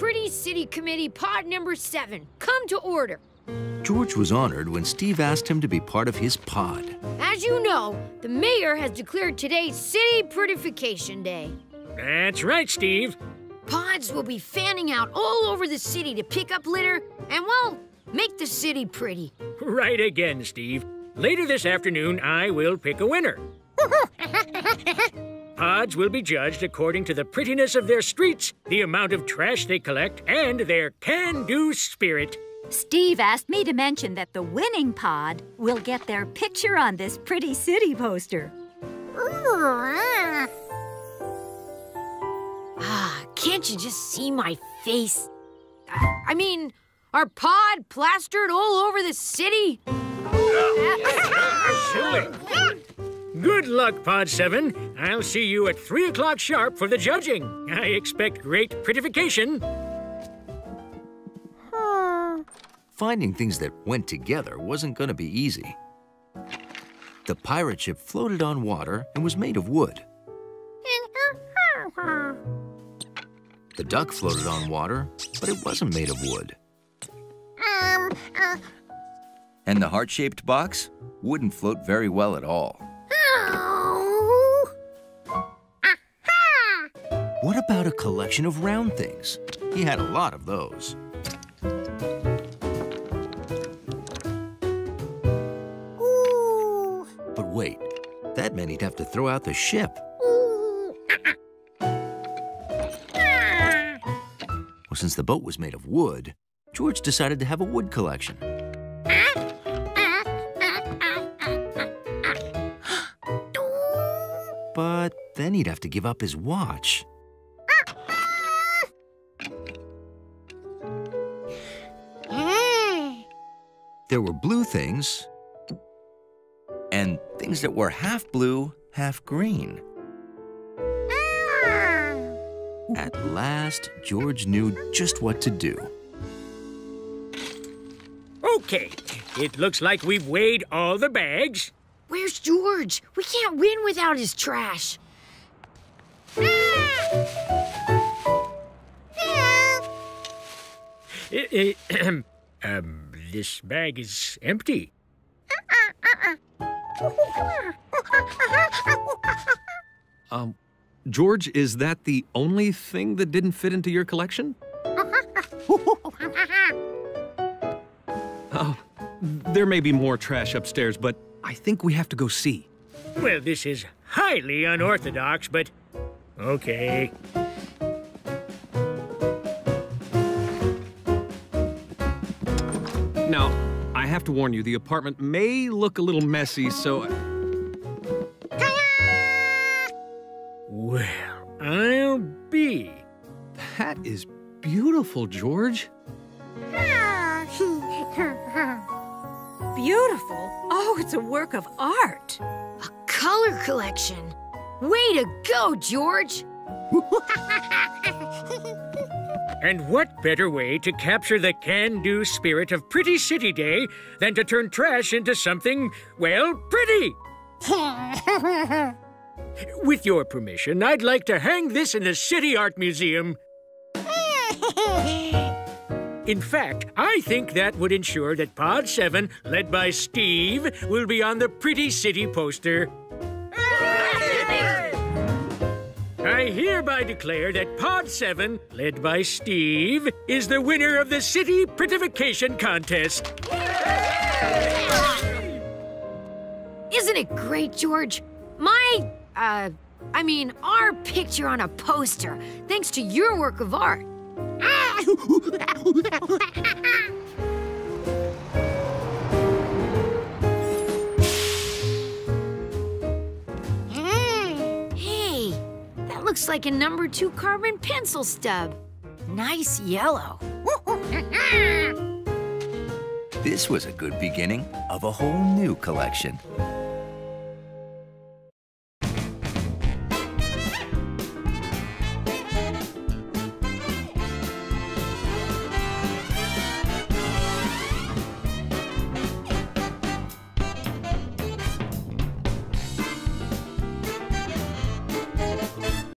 Pretty City Committee Pod Number 7. Come to order. George was honored when Steve asked him to be part of his pod. As you know, the mayor has declared today City Prettification Day. That's right, Steve. Pods will be fanning out all over the city to pick up litter and, well, make the city pretty. Right again, Steve. Later this afternoon, I will pick a winner. Pods will be judged according to the prettiness of their streets, the amount of trash they collect, and their can-do spirit. Steve asked me to mention that the winning pod will get their picture on this pretty city poster. Ah, can't you just see my face? I mean, our pod plastered all over the city? Good luck, Pod 7. I'll see you at 3 o'clock sharp for the judging. I expect great prettification. Finding things that went together wasn't going to be easy. The pirate ship floated on water and was made of wood. The duck floated on water, but it wasn't made of wood. Um, uh. And the heart-shaped box wouldn't float very well at all. What about a collection of round things? He had a lot of those. But wait, that meant he'd have to throw out the ship. Well, since the boat was made of wood, George decided to have a wood collection. But then he'd have to give up his watch. There were blue things and things that were half blue, half green. At last, George knew just what to do. Okay, it looks like we've weighed all the bags. Where's George? We can't win without his trash. I- I- um, this bag is empty. Um, George, is that the only thing that didn't fit into your collection? Oh, there may be more trash upstairs, but I think we have to go see. Well, this is highly unorthodox, but okay. Have to warn you, the apartment may look a little messy, so. Well, I'll be. That is beautiful, George. Beautiful. Oh, it's a work of art. A color collection. Way to go, George. And what better way to capture the can do spirit of Pretty City Day than to turn trash into something, well, pretty? With your permission, I'd like to hang this in the City Art Museum. In fact, I think that would ensure that Pod 7, led by Steve, will be on the Pretty City poster. I hereby declare that Pod 7, led by Steve, is the winner of the City Prettification Contest. Isn't it great, George? My, uh, I mean, our picture on a poster, thanks to your work of art. looks like a number two carbon pencil stub. Nice yellow. This was a good beginning of a whole new collection.